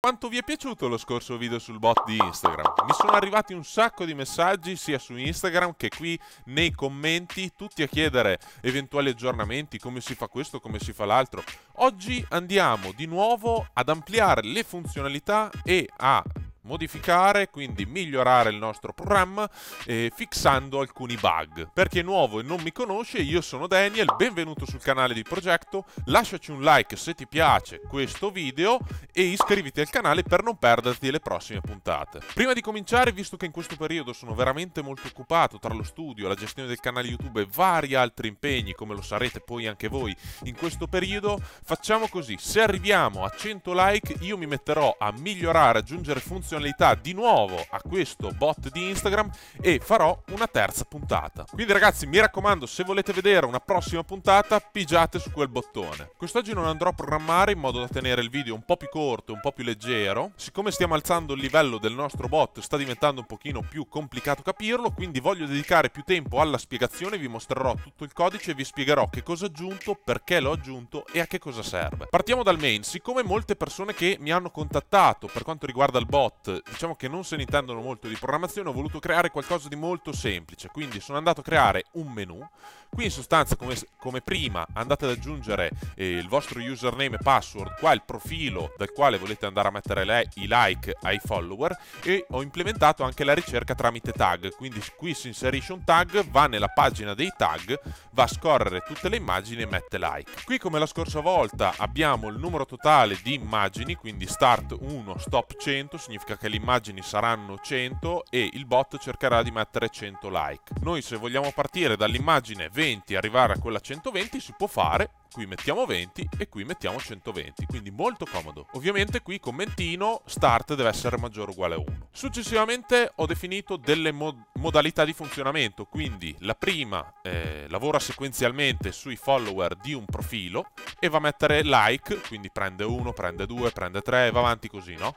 Quanto vi è piaciuto lo scorso video sul bot di Instagram? Mi sono arrivati un sacco di messaggi sia su Instagram che qui nei commenti, tutti a chiedere eventuali aggiornamenti, come si fa questo, come si fa l'altro. Oggi andiamo di nuovo ad ampliare le funzionalità e a modificare, quindi migliorare il nostro programma eh, fissando alcuni bug. Per chi è nuovo e non mi conosce, io sono Daniel, benvenuto sul canale di Progetto, lasciaci un like se ti piace questo video e iscriviti al canale per non perderti le prossime puntate. Prima di cominciare, visto che in questo periodo sono veramente molto occupato tra lo studio, la gestione del canale YouTube e vari altri impegni, come lo sarete poi anche voi in questo periodo, facciamo così, se arriviamo a 100 like io mi metterò a migliorare, aggiungere funzionalità funzionalità di nuovo a questo bot di Instagram e farò una terza puntata. Quindi ragazzi mi raccomando se volete vedere una prossima puntata pigiate su quel bottone. Quest'oggi non andrò a programmare in modo da tenere il video un po' più corto, un po' più leggero. Siccome stiamo alzando il livello del nostro bot sta diventando un pochino più complicato capirlo, quindi voglio dedicare più tempo alla spiegazione, vi mostrerò tutto il codice e vi spiegherò che cosa ho aggiunto, perché l'ho aggiunto e a che cosa serve. Partiamo dal main, siccome molte persone che mi hanno contattato per quanto riguarda il bot diciamo che non se ne intendono molto di programmazione, ho voluto creare qualcosa di molto semplice, quindi sono andato a creare un menu. Qui in sostanza, come, come prima, andate ad aggiungere eh, il vostro username e password, qua il profilo dal quale volete andare a mettere le, i like ai follower e ho implementato anche la ricerca tramite tag, quindi qui si inserisce un tag, va nella pagina dei tag, va a scorrere tutte le immagini e mette like. Qui come la scorsa volta abbiamo il numero totale di immagini, quindi start 1, stop 100, significa che le immagini saranno 100 e il bot cercherà di mettere 100 like. Noi se vogliamo partire dall'immagine 20 e arrivare a quella 120 si può fare, qui mettiamo 20 e qui mettiamo 120, quindi molto comodo. Ovviamente qui commentino start deve essere maggiore o uguale a 1. Successivamente ho definito delle mod modalità di funzionamento, quindi la prima eh, lavora sequenzialmente sui follower di un profilo e va a mettere like, quindi prende 1, prende 2, prende 3 e va avanti così, no?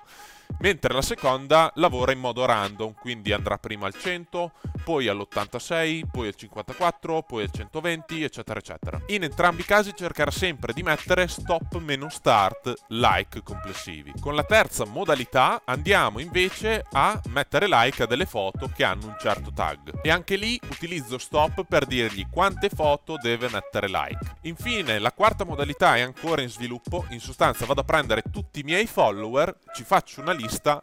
Mentre la seconda lavora in modo random, quindi andrà prima al 100, poi all'86, poi al 54, poi al 120, eccetera, eccetera. In entrambi i casi cercherà sempre di mettere stop meno start like complessivi. Con la terza modalità andiamo invece a mettere like a delle foto che hanno un certo tag e anche lì utilizzo stop per dirgli quante foto deve mettere like. Infine, la quarta modalità è ancora in sviluppo, in sostanza vado a prendere tutti i miei follower, ci faccio una lista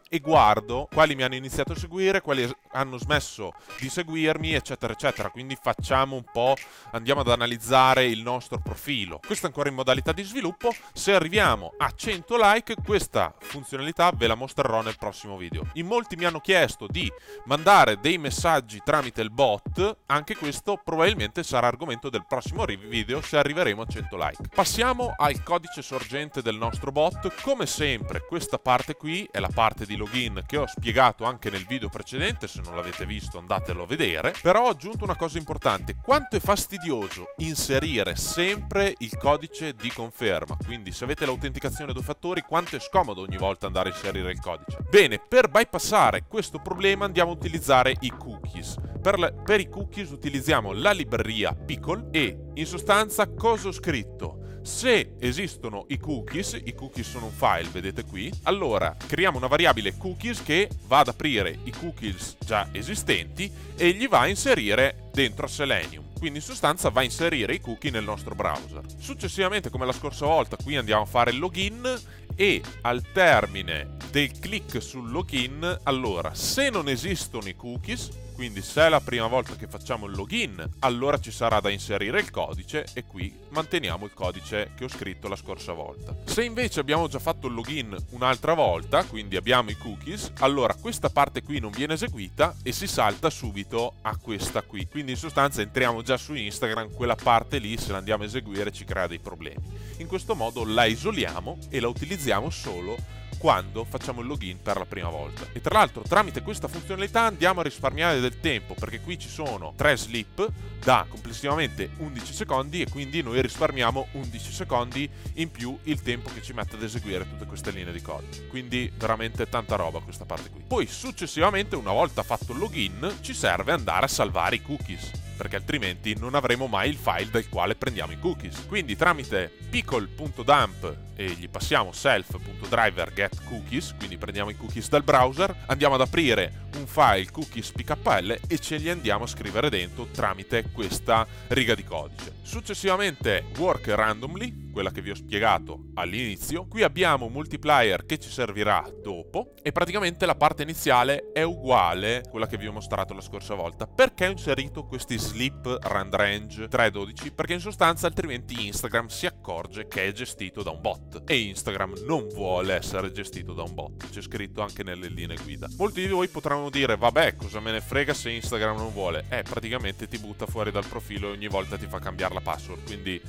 e guardo quali mi hanno iniziato a seguire, quali hanno smesso di seguirmi, eccetera, eccetera. Quindi facciamo un po', andiamo ad analizzare il nostro profilo. Questo è ancora in modalità di sviluppo. Se arriviamo a 100 like, questa funzionalità ve la mostrerò nel prossimo video. In molti mi hanno chiesto di mandare dei messaggi tramite il bot, anche questo probabilmente sarà argomento del prossimo video se arriveremo a 100 like. Passiamo al codice sorgente del nostro bot. Come sempre, questa parte qui è la parte di login che ho spiegato anche nel video precedente, se non l'avete visto andatelo a vedere, però ho aggiunto una cosa importante, quanto è fastidioso inserire sempre il codice di conferma, quindi se avete l'autenticazione due fattori, quanto è scomodo ogni volta andare a inserire il codice. Bene, per bypassare questo problema andiamo a utilizzare i cookies. Per, le, per i cookies utilizziamo la libreria Pickle e in sostanza cosa ho scritto? Se esistono i cookies, i cookies sono un file, vedete qui, allora creiamo una variabile cookies che va ad aprire i cookies già esistenti e gli va a inserire dentro a Selenium. Quindi in sostanza va a inserire i cookie nel nostro browser. Successivamente, come la scorsa volta, qui andiamo a fare il login e al termine del click sul login, allora, se non esistono i cookies, quindi se è la prima volta che facciamo il login, allora ci sarà da inserire il codice e qui manteniamo il codice che ho scritto la scorsa volta. Se invece abbiamo già fatto il login un'altra volta, quindi abbiamo i cookies, allora questa parte qui non viene eseguita e si salta subito a questa qui. Quindi in sostanza entriamo già su Instagram, quella parte lì se la andiamo a eseguire ci crea dei problemi. In questo modo la isoliamo e la utilizziamo solo quando facciamo il login per la prima volta. E tra l'altro tramite questa funzionalità andiamo a risparmiare del tempo perché qui ci sono 3 slip da complessivamente 11 secondi e quindi noi risparmiamo 11 secondi in più il tempo che ci mette ad eseguire tutte queste linee di codice. Quindi veramente tanta roba questa parte qui. Poi successivamente una volta fatto il login ci serve andare a salvare i cookies perché altrimenti non avremo mai il file dal quale prendiamo i cookies. Quindi tramite pickle.dump e gli passiamo self.driver get cookies, quindi prendiamo i cookies dal browser, andiamo ad aprire un file cookies pkl e ce li andiamo a scrivere dentro tramite questa riga di codice. Successivamente work randomly, quella che vi ho spiegato all'inizio. Qui abbiamo un multiplier che ci servirà dopo e praticamente la parte iniziale è uguale a quella che vi ho mostrato la scorsa volta. Perché ho inserito questi sleep rand range 312? Perché in sostanza altrimenti Instagram si accorge che è gestito da un bot e Instagram non vuole essere gestito da un bot. C'è scritto anche nelle linee guida. Molti di voi potranno dire vabbè cosa me ne frega se Instagram non vuole. Eh praticamente ti butta fuori dal profilo e ogni volta ti fa cambiare la password. Quindi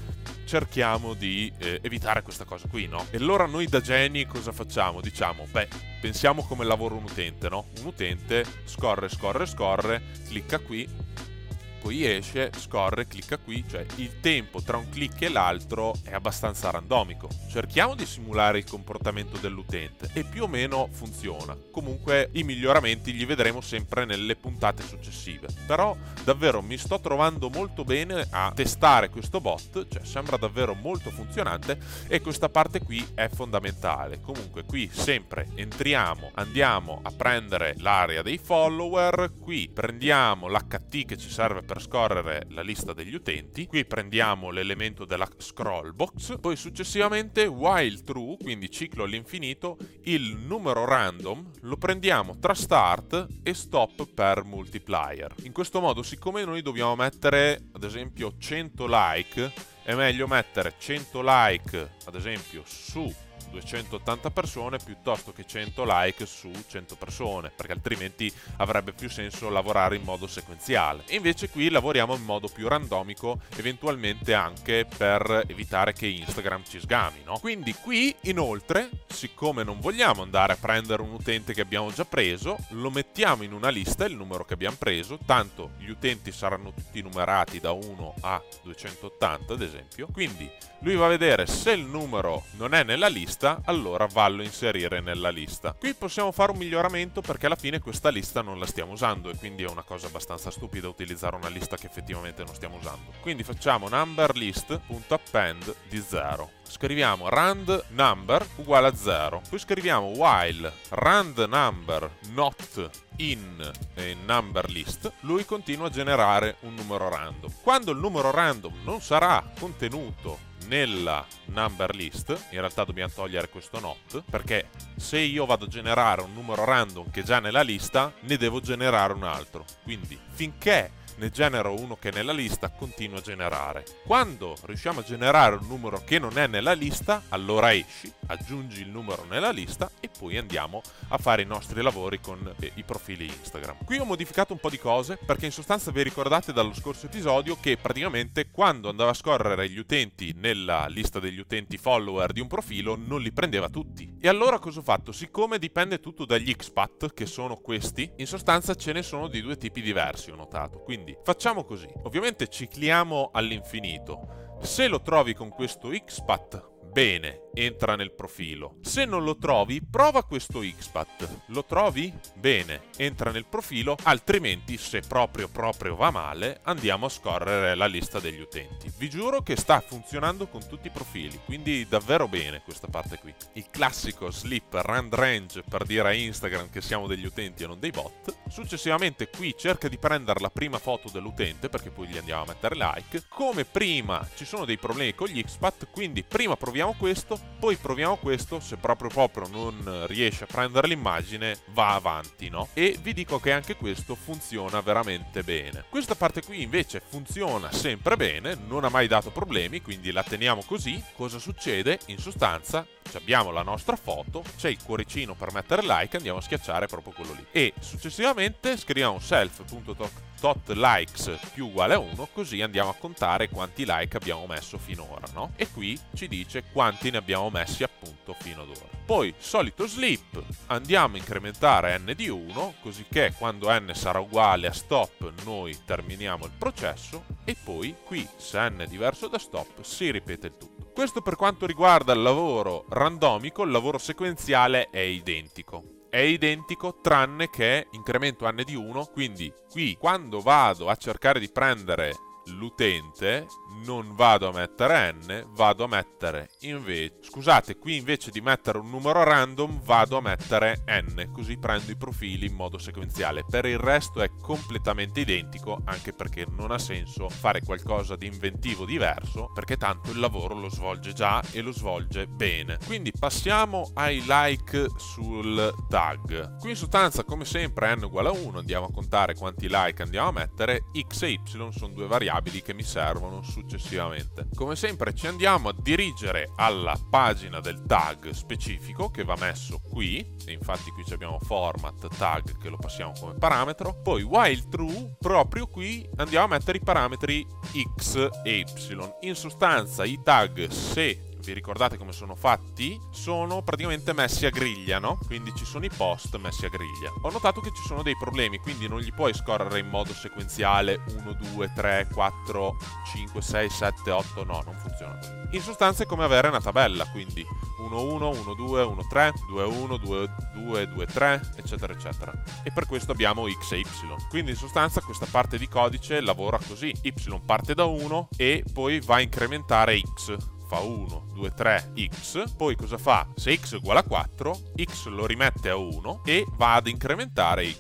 cerchiamo di eh, evitare questa cosa qui, no? E allora noi da geni cosa facciamo? Diciamo, beh, pensiamo come lavora un utente, no? Un utente scorre, scorre, scorre, clicca qui, poi esce, scorre, clicca qui, cioè il tempo tra un click e l'altro è abbastanza randomico. Cerchiamo di simulare il comportamento dell'utente e più o meno funziona. Comunque i miglioramenti li vedremo sempre nelle puntate successive. Però davvero mi sto trovando molto bene a testare questo bot, cioè sembra davvero molto funzionante e questa parte qui è fondamentale. Comunque qui sempre entriamo, andiamo a prendere l'area dei follower, qui prendiamo l'HT che ci serve per scorrere la lista degli utenti. Qui prendiamo l'elemento della scroll box, poi successivamente while true, quindi ciclo all'infinito, il numero random lo prendiamo tra start e stop per multiplier. In questo modo, siccome noi dobbiamo mettere ad esempio 100 like, è meglio mettere 100 like ad esempio su 280 persone piuttosto che 100 like su 100 persone, perché altrimenti avrebbe più senso lavorare in modo sequenziale. E invece qui lavoriamo in modo più randomico, eventualmente anche per evitare che Instagram ci sgami, no? Quindi qui inoltre, siccome non vogliamo andare a prendere un utente che abbiamo già preso, lo mettiamo in una lista, il numero che abbiamo preso, tanto gli utenti saranno tutti numerati da 1 a 280 ad esempio, quindi lui va a vedere se il numero non è nella lista, allora vallo inserire nella lista. Qui possiamo fare un miglioramento perché alla fine questa lista non la stiamo usando e quindi è una cosa abbastanza stupida utilizzare una lista che effettivamente non stiamo usando. Quindi facciamo number list.append di 0 scriviamo rand number uguale a 0. Poi scriviamo while rand number not in number list, lui continua a generare un numero random. Quando il numero random non sarà contenuto nella number list, in realtà dobbiamo togliere questo not, perché se io vado a generare un numero random che è già nella lista, ne devo generare un altro. Quindi finché ne genero uno che è nella lista, continuo a generare. Quando riusciamo a generare un numero che non è nella lista, allora esci, aggiungi il numero nella lista e poi andiamo a fare i nostri lavori con eh, i profili Instagram. Qui ho modificato un po' di cose perché in sostanza vi ricordate dallo scorso episodio che praticamente quando andava a scorrere gli utenti nella lista degli utenti follower di un profilo non li prendeva tutti. E allora cosa ho fatto? Siccome dipende tutto dagli XPAT, che sono questi, in sostanza ce ne sono di due tipi diversi, ho notato. Quindi quindi facciamo così. Ovviamente cicliamo all'infinito. Se lo trovi con questo XPAT, bene, entra nel profilo. Se non lo trovi, prova questo XPAT. Lo trovi? Bene, entra nel profilo, altrimenti se proprio proprio va male, andiamo a scorrere la lista degli utenti. Vi giuro che sta funzionando con tutti i profili, quindi davvero bene questa parte qui. Il classico slip rand range per dire a Instagram che siamo degli utenti e non dei bot. Successivamente qui cerca di prendere la prima foto dell'utente perché poi gli andiamo a mettere like. Come prima ci sono dei problemi con gli XPAT, quindi prima proviamo questo, poi proviamo questo, se proprio proprio non riesce a prendere l'immagine va avanti, no? E vi dico che anche questo funziona veramente bene. Questa parte qui invece funziona sempre bene, non ha mai dato problemi, quindi la teniamo così. Cosa succede? In sostanza abbiamo la nostra foto, c'è il cuoricino per mettere like, andiamo a schiacciare proprio quello lì. E successivamente scriviamo self.tot likes più uguale a 1, così andiamo a contare quanti like abbiamo messo finora, no? E qui ci dice quanti ne abbiamo messi appunto fino ad ora. Poi, solito slip, andiamo a incrementare n di 1, così che quando n sarà uguale a stop noi terminiamo il processo e poi qui se n è diverso da stop si ripete il tutto. Questo per quanto riguarda il lavoro randomico, il lavoro sequenziale è identico è identico tranne che incremento n di 1 quindi qui quando vado a cercare di prendere l'utente non vado a mettere n, vado a mettere invece, scusate, qui invece di mettere un numero random vado a mettere n, così prendo i profili in modo sequenziale. Per il resto è completamente identico, anche perché non ha senso fare qualcosa di inventivo diverso, perché tanto il lavoro lo svolge già e lo svolge bene. Quindi passiamo ai like sul tag. Qui in sostanza, come sempre, n uguale a 1, andiamo a contare quanti like andiamo a mettere, x e y sono due variabili che mi servono successivamente. Come sempre ci andiamo a dirigere alla pagina del tag specifico che va messo qui, e infatti qui abbiamo format tag che lo passiamo come parametro, poi while true, proprio qui andiamo a mettere i parametri x e y. In sostanza i tag se vi ricordate come sono fatti? Sono praticamente messi a griglia, no? Quindi ci sono i post messi a griglia. Ho notato che ci sono dei problemi, quindi non li puoi scorrere in modo sequenziale 1, 2, 3, 4, 5, 6, 7, 8, no, non funziona. In sostanza è come avere una tabella, quindi 1, 1, 1, 2, 1, 3, 2, 1, 2, 2, 2, 3, eccetera, eccetera. E per questo abbiamo x e y. Quindi in sostanza questa parte di codice lavora così. y parte da 1 e poi va a incrementare x fa 1, 2, 3, x, poi cosa fa? Se x è uguale a 4, x lo rimette a 1 e va ad incrementare y.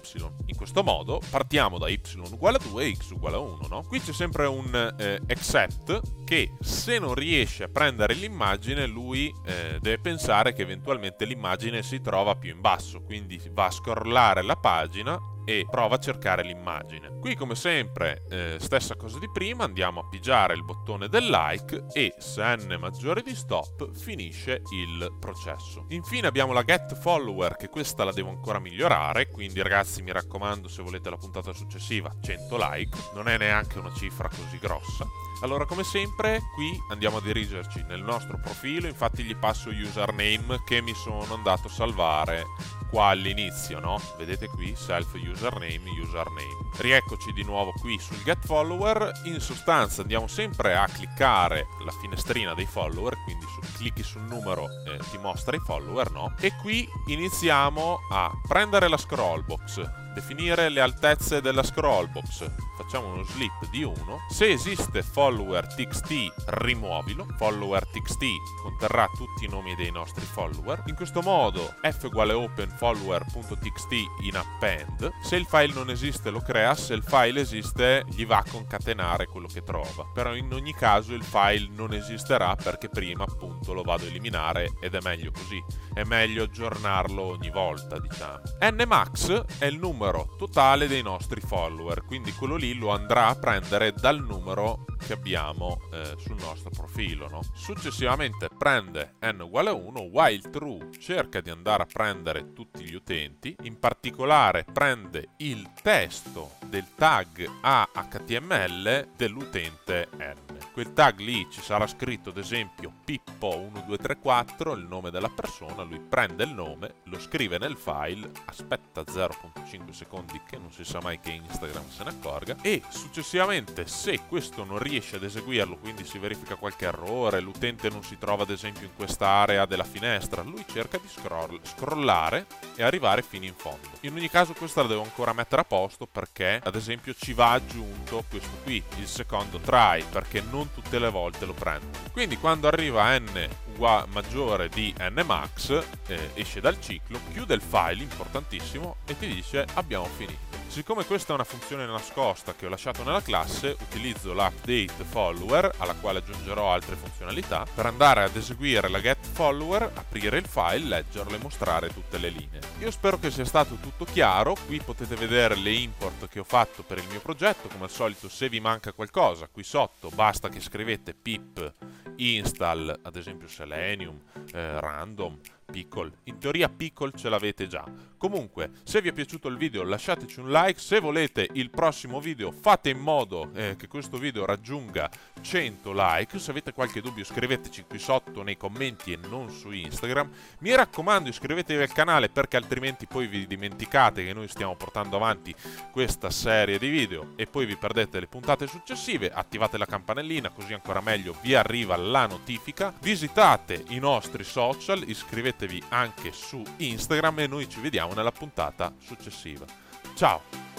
In questo modo partiamo da y uguale a 2 e x uguale a 1, no? Qui c'è sempre un eh, except che se non riesce a prendere l'immagine lui eh, deve pensare che eventualmente l'immagine si trova più in basso, quindi va a scrollare la pagina e prova a cercare l'immagine. Qui come sempre eh, stessa cosa di prima, andiamo a pigiare il bottone del like e se n è maggiore di stop finisce il processo. Infine abbiamo la get follower che questa la devo ancora migliorare, quindi ragazzi mi raccomando se volete la puntata successiva 100 like, non è neanche una cifra così grossa. Allora, come sempre, qui andiamo a dirigerci nel nostro profilo, infatti gli passo username che mi sono andato a salvare qua all'inizio, no? Vedete qui, self username, username. Rieccoci di nuovo qui sul get follower, in sostanza andiamo sempre a cliccare la finestrina dei follower, quindi su, clicchi sul numero eh, ti mostra i follower, no? E qui iniziamo a prendere la scroll box, definire le altezze della scroll box, facciamo uno slip di 1. Se esiste follower txt, rimuovilo. Follower txt conterrà tutti i nomi dei nostri follower. In questo modo f uguale open follower.txt in append. Se il file non esiste lo crea, se il file esiste gli va a concatenare quello che trova. Però in ogni caso il file non esisterà perché prima appunto lo vado a eliminare ed è meglio così. È meglio aggiornarlo ogni volta, diciamo. nmax è il numero totale dei nostri follower, quindi quello lì lo andrà a prendere dal numero che abbiamo eh, sul nostro profilo. No? Successivamente prende n uguale a 1, while true cerca di andare a prendere tutti gli utenti, in particolare prende il testo del tag a HTML dell'utente n. Quel tag lì ci sarà scritto ad esempio Pippo1234, il nome della persona, lui prende il nome, lo scrive nel file, aspetta 0.5 secondi che non si sa mai che Instagram se ne accorga e successivamente se questo non riesce ad eseguirlo, quindi si verifica qualche errore, l'utente non si trova ad esempio in questa area della finestra, lui cerca di scroll, scrollare e arrivare fino in fondo. In ogni caso questa la devo ancora mettere a posto perché ad esempio ci va aggiunto questo qui, il secondo try, perché non tutte le volte lo prende. Quindi quando arriva n uguale maggiore di nmax eh, esce dal ciclo, chiude il file, importantissimo, e ti dice abbiamo finito. Siccome questa è una funzione nascosta che ho lasciato nella classe, utilizzo l'update follower, alla quale aggiungerò altre funzionalità, per andare ad eseguire la get follower, aprire il file, leggerlo e mostrare tutte le linee. Io spero che sia stato tutto chiaro, qui potete vedere le import che ho fatto per il mio progetto, come al solito se vi manca qualcosa, qui sotto basta che scrivete pip install, ad esempio Selenium, eh, random, Pickle. In teoria Pickle ce l'avete già. Comunque, se vi è piaciuto il video lasciateci un like, se volete il prossimo video fate in modo eh, che questo video raggiunga 100 like, se avete qualche dubbio scriveteci qui sotto nei commenti e non su Instagram. Mi raccomando iscrivetevi al canale perché altrimenti poi vi dimenticate che noi stiamo portando avanti questa serie di video e poi vi perdete le puntate successive, attivate la campanellina così ancora meglio vi arriva la notifica, visitate i nostri social, iscrivetevi anche su Instagram e noi ci vediamo nella puntata successiva. Ciao!